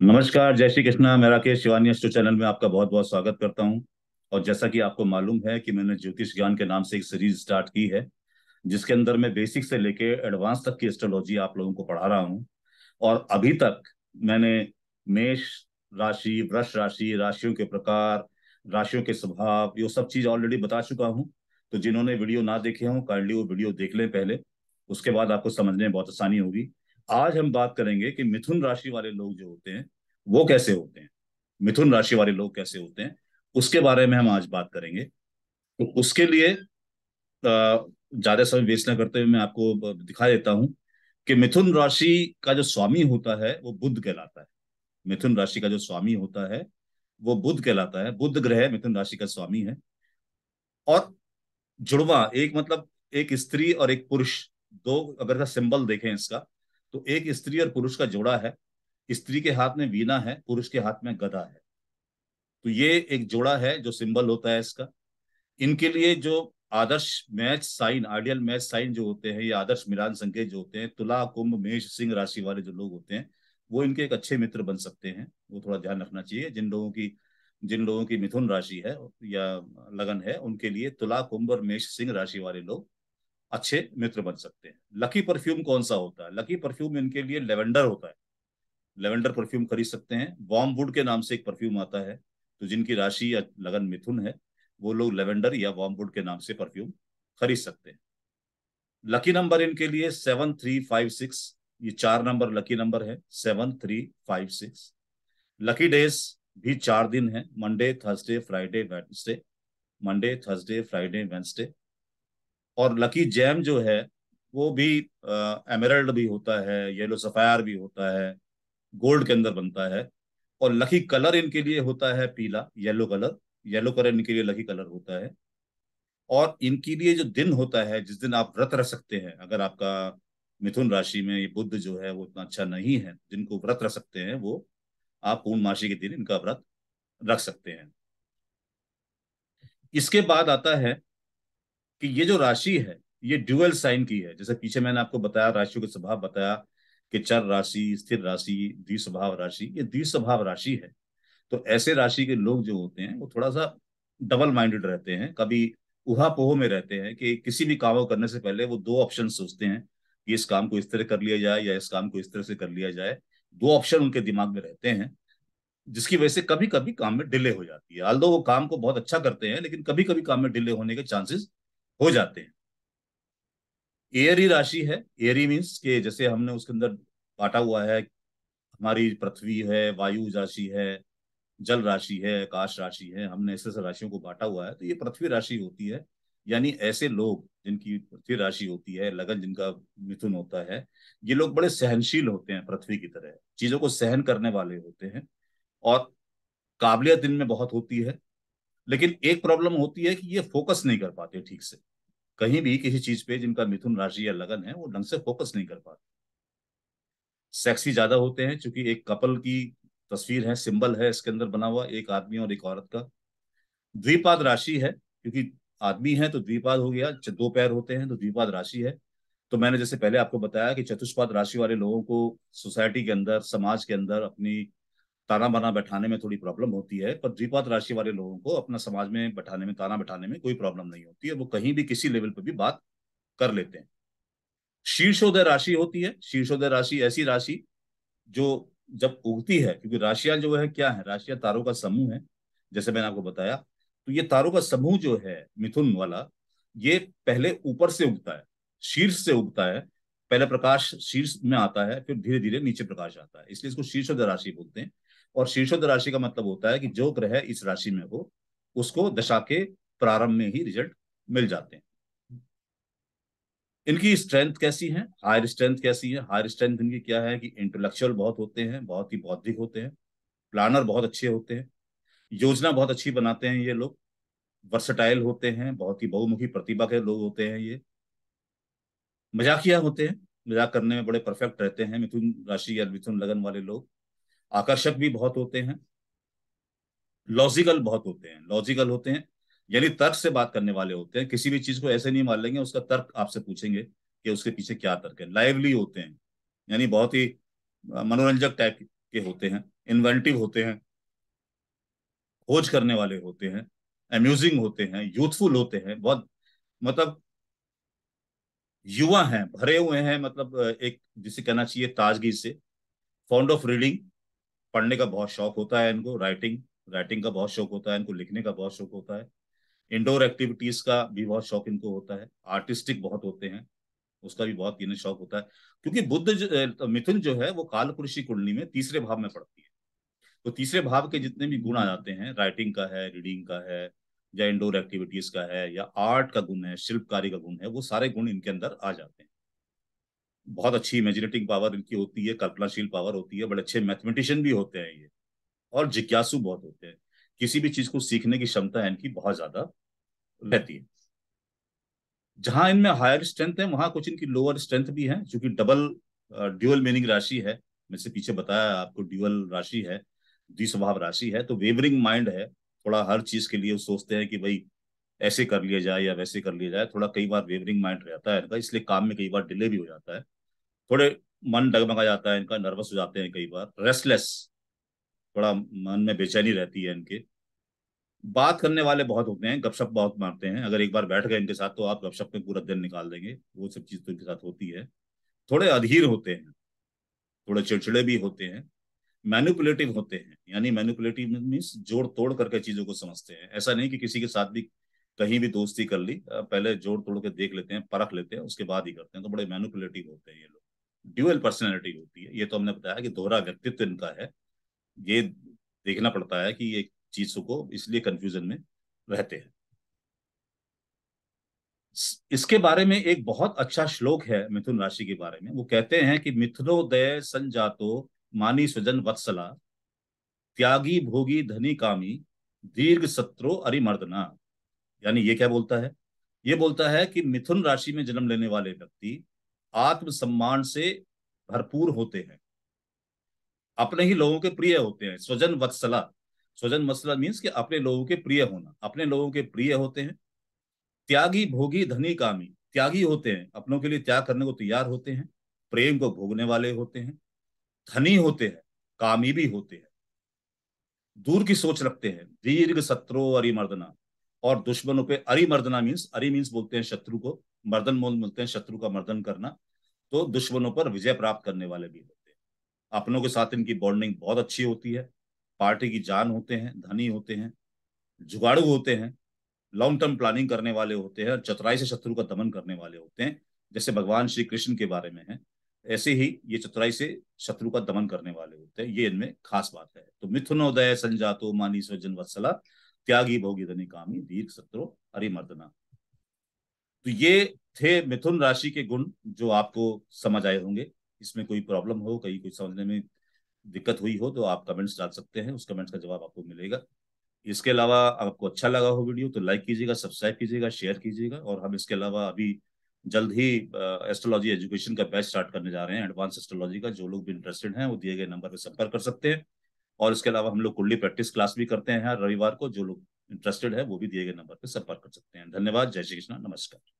नमस्कार, जय श्री कृष्णा। मैं राकेश शिवानी एस्ट्रो चैनल में आपका बहुत बहुत स्वागत करता हूँ। और जैसा कि आपको मालूम है कि मैंने ज्योतिष ज्ञान के नाम से एक सीरीज़ स्टार्ट की है, जिसके अंदर मैं बेसिक से लेके एडवांस तक की एस्ट्रोलॉजी आप लोगों को पढ़ा रहा हूँ। और अभी तक मैंने मेष राशि वृक्ष राशि, राशियों के प्रकार, राशियों के स्वभाव, ये सब चीज़ ऑलरेडी बता चुका हूँ। तो जिन्होंने वीडियो ना देखे हों काइंडली वो वीडियो देख लें पहले। उसके बाद आपको समझने में बहुत आसानी होगी। आज हम बात करेंगे कि मिथुन राशि वाले लोग जो होते हैं, वो कैसे होते हैं? मिथुन राशि वाले लोग कैसे होते हैं? उसके बारे में हम आज बात करेंगे। तो उसके लिए ज़्यादा समय वेस्ट न करते हुए मैं आपको दिखा देता हूँ कि मिथुन राशि का जो स्वामी होता है, वो बुद्ध कहलाता है। मिथुन राशि का जो स्वामी होता है, वो बुद्ध कहलाता है। बुद्ध ग्रह मिथुन राशि का स्वामी है। और जुड़वा, एक मतलब एक स्त्री और एक पुरुष, दो, अगर का सिंबल देखें इसका तो एक स्त्री और पुरुष का जोड़ा है। स्त्री के हाथ में वीणा है, पुरुष के हाथ में गदा है। तो ये एक जोड़ा है जो सिंबल होता है इसका। इनके लिए जो आदर्श match sign, ideal match sign जो होते हैं, ये आदर्श मिलान संकेत जो होते हैं, तुला, कुंभ, मेष, सिंह राशि वाले जो लोग होते हैं, वो इनके एक अच्छे मित्र बन सकते हैं। वो थोड़ा ध्यान रखना चाहिए। जिन लोगों की, जिन लोगों की मिथुन राशि है या लगन है, उनके लिए तुला, कुंभ और मेष, सिंह राशि वाले लोग अच्छे मित्र बन सकते हैं। लकी परफ्यूम कौन सा होता है? लकी परफ्यूम इनके लिए लेवेंडर होता है। लेवेंडर परफ्यूम खरीद सकते हैं। वॉर्म वुड के नाम से एक परफ्यूम आता है तो जिनकी राशि या लगन मिथुन है, वो लोग लेवेंडर या वॉर्म वुड के नाम से परफ्यूम खरीद सकते हैं। लकी नंबर इनके लिए सेवन थ्री फाइव सिक्स ये चार नंबर लकी नंबर है seven three five six lucky days भी चार दिन है Monday Thursday Friday Wednesday Monday Thursday Friday Wednesday और लकी जैम जो है, वो भी एमरल्ड भी होता है येलो सफायर भी होता है गोल्ड के अंदर बनता है और लकी कलर इनके लिए होता है पीला येलो कलर येलो कलर इनके लिए लकी कलर होता है और इनके लिए जो दिन होता है, जिस दिन आप व्रत रख सकते हैं, अगर आपका मिथुन राशि में ये बुद्ध जो है, वो इतना अच्छा नहीं है, जिनको व्रत रख सकते हैं, वो आप पूर्णमासी के दिन इनका व्रत रख सकते हैं। इसके बाद आता है कि ये जो राशि है, ये ड्यूअल साइन की है। जैसे पीछे मैंने आपको बताया, राशियों के स्वभाव बताया कि चर राशि, स्थिर राशि, द्विस्वभाव राशि, ये द्विस्वभाव राशि है। तो ऐसे राशि के लोग जो होते हैं, वो थोड़ा सा डबल माइंडेड रहते हैं, कभी उहा पोह में रहते हैं कि किसी भी काम को करने से पहले वो दो ऑप्शन सोचते हैं कि इस काम को इस तरह कर लिया जाए या इस काम को इस तरह से कर लिया जाए। दो ऑप्शन उनके दिमाग में रहते हैं, जिसकी वजह से कभी कभी काम में डिले हो जाती है। आल्दो वो काम को बहुत अच्छा करते हैं, लेकिन कभी कभी काम में डिले होने के चांसेस हो जाते हैं। एयरी राशि है। एयरी मीन्स के जैसे हमने उसके अंदर बांटा हुआ है, हमारी पृथ्वी है, वायु राशि है, जल राशि है, आकाश राशि है, हमने ऐसे ऐसे राशियों को बांटा हुआ है तो ये पृथ्वी राशि होती है। यानी ऐसे लोग जिनकी पृथ्वी राशि होती है, लगन जिनका मिथुन होता है, ये लोग बड़े सहनशील होते हैं पृथ्वी की तरह। चीज़ों को सहन करने वाले होते हैं और काबिलियत इनमें बहुत होती है। लेकिन एक प्रॉब्लम होती है कि ये फोकस नहीं कर पाते ठीक से। कहीं भी किसी चीज़ पे जिनका मिथुन राशि या लगन है, वो ढंग से फोकस नहीं कर पाते। सेक्सी ज़्यादा होते हैं क्योंकि एक कपल की तस्वीर है सिंबल है, इसके अंदर बना हुआ एक आदमी और एक औरत का। द्विपाद राशि है, क्योंकि आदमी है तो द्विपाद हो गया दो पैर होते हैं तो द्विपाद राशि है। तो मैंने जैसे पहले आपको बताया कि चतुष्पाद राशि वाले लोगों को सोसाइटी के अंदर, समाज के अंदर अपनी ताना बाना बैठाने में थोड़ी प्रॉब्लम होती है, पर द्विपात राशि वाले लोगों को अपना समाज में बैठाने में, ताना बैठाने में कोई प्रॉब्लम नहीं होती है। वो कहीं भी किसी लेवल पर भी बात कर लेते हैं। शीर्षोदय राशि होती है। शीर्षोदय राशि ऐसी राशि जो जब उगती है, क्योंकि राशियाँ जो है, क्या है? राशियाँ तारों का समूह है, जैसे मैंने आपको बताया। तो ये तारों का समूह जो है, मिथुन वाला, ये पहले ऊपर से उगता है, शीर्ष से उगता है। पहले प्रकाश शीर्ष में आता है, फिर धीरे धीरे नीचे प्रकाश आता है। इसलिए इसको शीर्षोदय राशि बोलते हैं। और शीर्षोद राशि का मतलब होता है कि जो ग्रह इस राशि में हो, उसको दशा के प्रारंभ में ही रिज़ल्ट मिल जाते हैं। इनकी स्ट्रेंथ कैसी है? हायर स्ट्रेंथ कैसी है? हायर स्ट्रेंथ इनकी क्या है कि इंटेलेक्चुअल बहुत होते हैं, बहुत ही बौद्धिक होते हैं प्लानर बहुत अच्छे होते हैं, योजना बहुत अच्छी बनाते हैं ये लोग वर्सटाइल होते हैं, बहुत ही बहुमुखी प्रतिभा के लोग होते हैं ये। मजाकिया होते हैं, मज़ाक करने में बड़े परफेक्ट रहते हैं, मिथुन राशि या मिथुन लगन वाले लोग। आकर्षक भी बहुत होते हैं लॉजिकल बहुत होते हैं लॉजिकल होते हैं। यानी तर्क से बात करने वाले होते हैं, किसी भी चीज़ को ऐसे नहीं मान लेंगे, उसका तर्क आपसे पूछेंगे कि उसके पीछे क्या तर्क है। लाइवली होते हैं, यानी बहुत ही मनोरंजक टाइप के होते हैं इन्वेंटिव होते हैं, खोज करने वाले होते हैं अम्यूजिंग होते हैं यूथफुल होते हैं, बहुत मतलब युवा हैं, भरे हुए हैं मतलब एक जिसे कहना चाहिए ताजगी से फॉन्ड ऑफ़ रीडिंग पढ़ने का बहुत शौक होता है इनको राइटिंग राइटिंग का बहुत शौक होता है, इनको लिखने का बहुत शौक होता है। इंडोर एक्टिविटीज़ का भी बहुत शौक इनको होता है। आर्टिस्टिक बहुत होते हैं, उसका भी बहुत इन्हें शौक होता है। क्योंकि बुद्ध मिथुन जो है, वो कालपुरुषी कुंडली में तीसरे भाव में पड़ती है। तो तीसरे भाव के जितने भी गुण आ जाते हैं राइटिंग का है रीडिंग का है, या इंडोर एक्टिविटीज़ का है, या आर्ट का गुण है, शिल्पकारी का गुण है, वो सारे गुण इनके अंदर आ जाते हैं। बहुत अच्छी इमेजिनेटिंग पावर इनकी होती है, कल्पनाशील पावर होती है, बड़े अच्छे मैथमेटिशियन भी होते हैं ये, और जिज्ञासु बहुत होते हैं। किसी भी चीज़ को सीखने की क्षमता इनकी बहुत ज़्यादा रहती है। जहाँ इनमें हायर स्ट्रेंथ है, वहाँ कुछ इनकी लोअर स्ट्रेंथ भी है क्योंकि डबल ड्यूअल मीनिंग राशि है। मैं से पीछे बताया आपको ड्यूअल राशि है, द्विस्वभाव राशि है तो वेवरिंग माइंड है। थोड़ा हर चीज़ के लिए सोचते हैं कि भाई, ऐसे कर लिया जाए या वैसे कर लिया जाए, थोड़ा कई बार वेवरिंग माइंड रहता है इनका, इसलिए काम में कई बार डिले भी हो जाता है। थोड़े मन डगमगा जाता है, इनका नर्वस हो जाते हैं कई बार। रेस्टलेस थोड़ा मन में बेचैनी रहती है इनके। बात करने वाले बहुत होते हैं, गपशप बहुत मारते हैं। अगर एक बार बैठ गए इनके साथ तो आप गपशप में पूरा दिन निकाल देंगे। वो सब चीज़ तो इनके साथ होती है। थोड़े अधीर होते हैं। थोड़े चिड़चिड़े भी होते हैं। मैनिपुलेटिव होते हैं। यानी मैनिपुलेटिव मीन्स जोड़ तोड़ करके चीज़ों को समझते हैं। ऐसा नहीं कि किसी के साथ भी कहीं भी दोस्ती कर ली। पहले जोड़ तोड़ के देख लेते हैं, परख लेते हैं, उसके बाद ही करते हैं। तो बड़े मैनुपुलेटिव होते हैं ये लोग। ड्यूअल पर्सनैलिटी होती है। ये तो हमने बताया कि दोहरा व्यक्तित्व इनका है। ये देखना पड़ता है कि ये चीज़ों को इसलिए कंफ्यूजन में रहते हैं। इसके बारे में एक बहुत अच्छा श्लोक है मिथुन राशि के बारे में। वो कहते हैं कि मिथुनोदय संजातो मानी स्वजन वत्सला, त्यागी भोगी धनी कामी, दीर्घ सत्रो अरिमर्दना। यानी ये क्या बोलता है? ये बोलता है कि मिथुन राशि में जन्म लेने वाले व्यक्ति आत्मसम्मान से भरपूर होते हैं। अपने ही लोगों के प्रिय होते हैं। स्वजन वत्सला। स्वजन मसला मीन्स कि अपने लोगों के प्रिय होना। अपने लोगों के प्रिय होते हैं। त्यागी, भोगी, धनी, कामी। त्यागी होते हैं। अपनों के लिए त्याग करने को तैयार होते हैं। प्रेम को भोगने वाले होते हैं। धनी होते हैं। कामी भी होते हैं। दूर की सोच रखते हैं। दीर्घ सत्रो अरिमर्दना। और दुश्मनों पे अरिमर्दना मीन्स अरि मीन्स बोलते हैं शत्रु को। मर्दन मोल मिलते हैं, शत्रु का मर्दन करना तो दुश्मनों पर विजय प्राप्त करने वाले भी होते हैं। अपनों के साथ इनकी बॉन्डिंग बहुत अच्छी होती है, पार्टी की जान होते हैं, धनी होते हैं, जुगाड़ू होते हैं लॉन्ग टर्म प्लानिंग करने वाले होते हैं, चतुराई से शत्रु का दमन करने वाले होते हैं, जैसे भगवान श्री कृष्ण के बारे में है, ऐसे ही ये चतुराई से शत्रु का दमन करने वाले होते हैं, ये इनमें खास बात है। तो मिथुनोदय संजातो मानी स्वजन वत्सला त्यागी भोगी धनी कामी, दीर्घ शत्रु हरिमर्दना। तो ये थे मिथुन राशि के गुण जो आपको समझ आए होंगे। इसमें कोई प्रॉब्लम हो, कहीं कोई समझने में दिक्कत हुई हो तो आप कमेंट्स डाल सकते हैं, उस कमेंट्स का जवाब आपको मिलेगा। इसके अलावा आपको अच्छा लगा हो वीडियो तो लाइक कीजिएगा, सब्सक्राइब कीजिएगा, शेयर कीजिएगा और हम इसके अलावा अभी जल्द ही एस्ट्रोलॉजी एजुकेशन का बैच स्टार्ट करने जा रहे हैं एडवांस एस्ट्रोलॉजी का। जो लोग भी इंटरेस्टेड हैं वो दिए गए नंबर पर संपर्क कर सकते हैं। और इसके अलावा हम लोग कुंडली प्रैक्टिस क्लास भी करते हैं रविवार को। जो लोग इंटरेस्टेड है वो भी दिए गए नंबर पर संपर्क कर सकते हैं। धन्यवाद। जय श्री कृष्णा। नमस्कार।